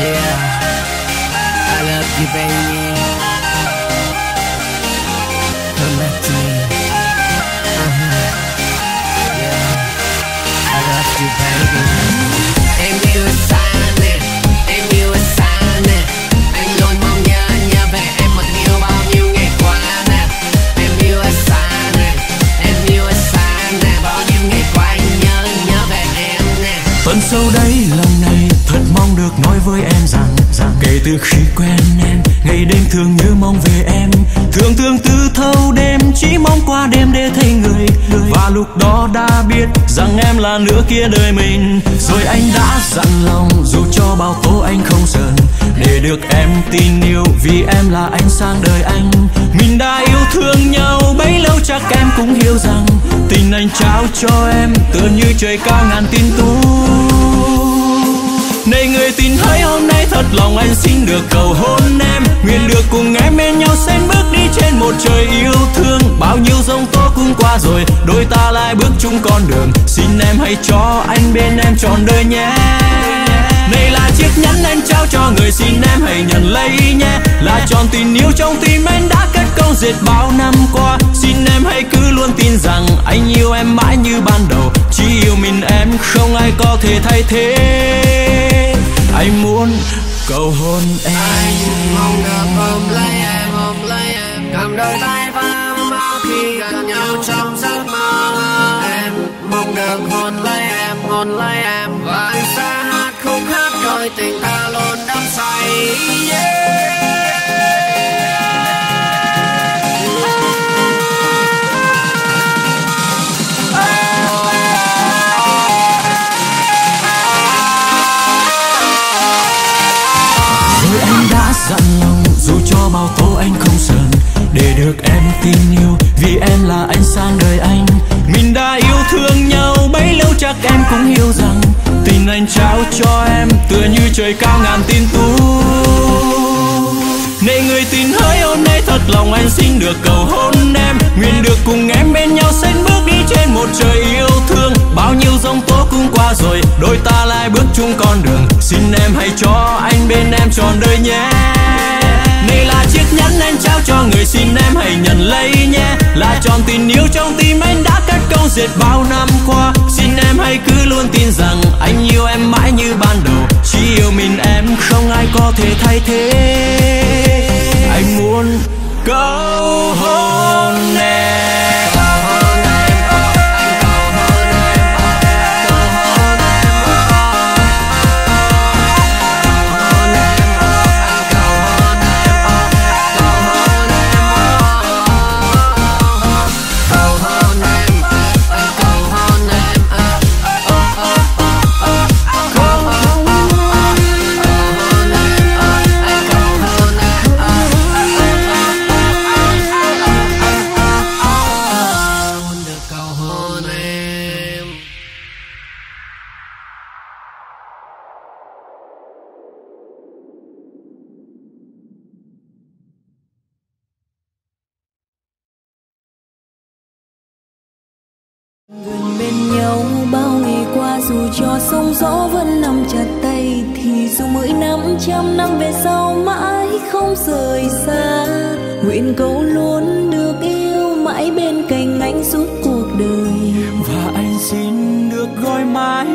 Yeah, I love you, baby. Với em rằng rằng kể từ khi quen em, ngày đêm thường như mong về em. Thường thương tư thâu đêm, chỉ mong qua đêm để thấy người và lúc đó đã biết rằng em là nửa kia đời mình. Rồi anh đã dặn lòng, dù cho bao tố anh không sờn để được em tin yêu vì em là ánh sáng đời anh. Mình đã yêu thương nhau, bấy lâu chắc em cũng hiểu rằng tình anh trao cho em, tựa như trời cao ngàn tin tú người tin hỡi hôm nay thật lòng anh xin được cầu hôn em. Nguyện được cùng em bên nhau xen bước đi trên một trời yêu thương. Bao nhiêu giông tố cũng qua rồi, Đôi ta lại bước chung con đường. Xin em hãy cho anh bên em trọn đời nhé. Này là chiếc nhẫn anh trao cho người, xin em hãy nhận lấy nhé. Là tròn tình yêu trong tim anh đã cất câu dệt bao năm qua. Xin em hãy cứ luôn tin rằng anh yêu em mãi như ban đầu. Chỉ yêu mình em, không ai có thể thay thế. Anh muốn cầu hôn em? Anh mong được ôm lấy em, ôm lấy em? Cầm đôi tay và mau khi gần nhau trong giấc mơ. Em mong được hôn lấy em, hôn lấy em. Và anh sẽ hát khúc hát đôi tình ta luôn đắm say. Yeah. Dặn lòng dù cho bao tố anh không sờn, Để được em tin yêu, vì em là ánh sáng đời anh. Mình đã yêu thương nhau, bấy lâu chắc em cũng hiểu rằng, Tình anh trao cho em tựa như trời cao ngàn tin tú. Này người tin hỡi, hôm nay thật lòng anh xin được cầu hôn em. Nguyện được cùng em bên nhau xen bước đi trên một trời yêu thương giông tố cũng qua rồi, Đôi ta lại bước chung con đường. Xin em hãy cho anh bên em trọn đời nhé. Này là chiếc nhẫn anh trao cho người, xin em hãy nhận lấy nhé. Là tròn tình yêu trong tim anh đã cất câu dệt bao năm qua. Xin em hãy cứ luôn tin rằng anh yêu em mãi như ban đầu. Chỉ yêu mình em, không ai có thể thay thế. Bên nhau, bao ngày qua dù cho sóng gió vẫn nằm chặt tay thì dù mỗi năm, trăm năm về sau mãi không rời xa. Nguyện cầu luôn được yêu mãi bên cạnh anh suốt cuộc đời. Và anh xin được gọi mãi